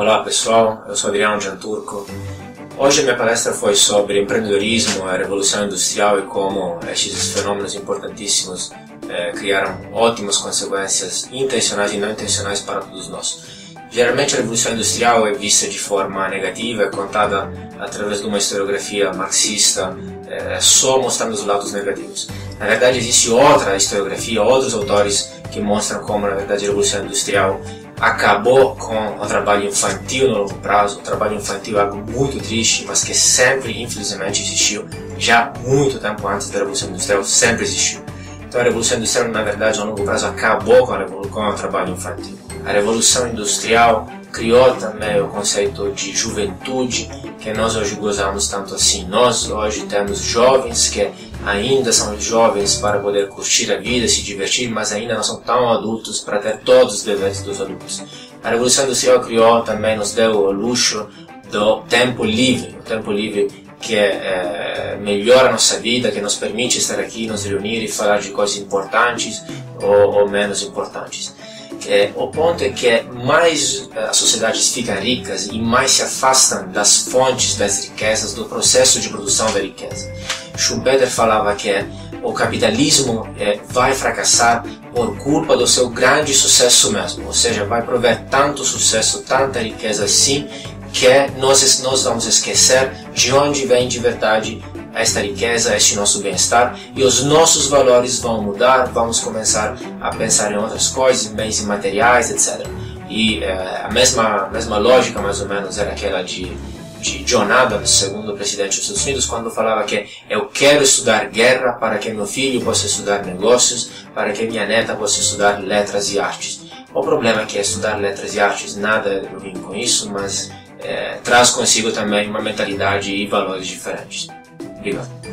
Olá pessoal, eu sou Adriano Gianturco. Hoje a minha palestra foi sobre empreendedorismo, a revolução industrial e como estes fenômenos importantíssimos eh, criaram ótimas consequências intencionais e não intencionais para todos nós. Geralmente a revolução industrial é vista de forma negativa, é contada através de uma historiografia marxista, é, só mostrando os lados negativos. Na verdade existe outra historiografia, outros autores que mostram como na verdade a revolução industrial acabou com o trabalho infantil no longo prazo. O trabalho infantil é algo muito triste, mas que sempre, infelizmente, existiu. Já muito tempo antes da Revolução Industrial, sempre existiu. Então a Revolução Industrial, na verdade, a longo prazo, acabou com, com o trabalho infantil. A Revolução Industrial criou também o conceito de juventude, que nós hoje gozamos tanto assim. Nós hoje temos jovens que ainda são jovens para poder curtir a vida, se divertir, mas ainda não são tão adultos para ter todos os deveres dos adultos. A Revolução Industrial criou também, nos deu o luxo do tempo livre, o tempo livre que é, melhora a nossa vida, que nos permite estar aqui, nos reunir e falar de coisas importantes ou, ou menos importantes. É, o ponto é que mais eh, as sociedades ficam ricas e mais se afastam das fontes das riquezas, do processo de produção da riqueza. Schumpeter falava que o capitalismo é, vai fracassar por culpa do seu grande sucesso mesmo, ou seja, vai prover tanto sucesso, tanta riqueza assim, que nós, nós vamos esquecer de onde vem de verdade esta riqueza, este nosso bem-estar e os nossos valores vão mudar, vamos começar a pensar em outras coisas, bens imateriais, etc. E é, a mesma, mesma lógica, mais ou menos, era aquela de, de John Adams, segundo o presidente dos Estados Unidos, quando falava que eu quero estudar guerra para que meu filho possa estudar negócios, para que minha neta possa estudar letras e artes. O problema é que estudar letras e artes nada ruim com isso, mas é, traz consigo também uma mentalidade e valores diferentes. ありがとう。